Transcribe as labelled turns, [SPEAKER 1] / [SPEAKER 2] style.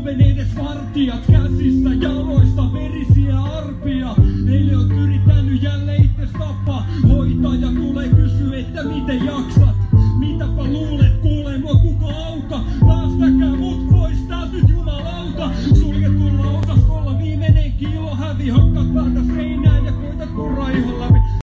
[SPEAKER 1] polven edes vartijat käsissä, jaloista, verisiä arpia. Neille on yrittänyt jälleen itse tappaa, hoitaja tulee kysyä, että miten jaksat. Mitäpä luulet, kuulee mua kuka auta, päästäkää mut pois täältä nyt jumalauta. Suljetulla osastolla viimeinen kilo hävi, hakkaat päätä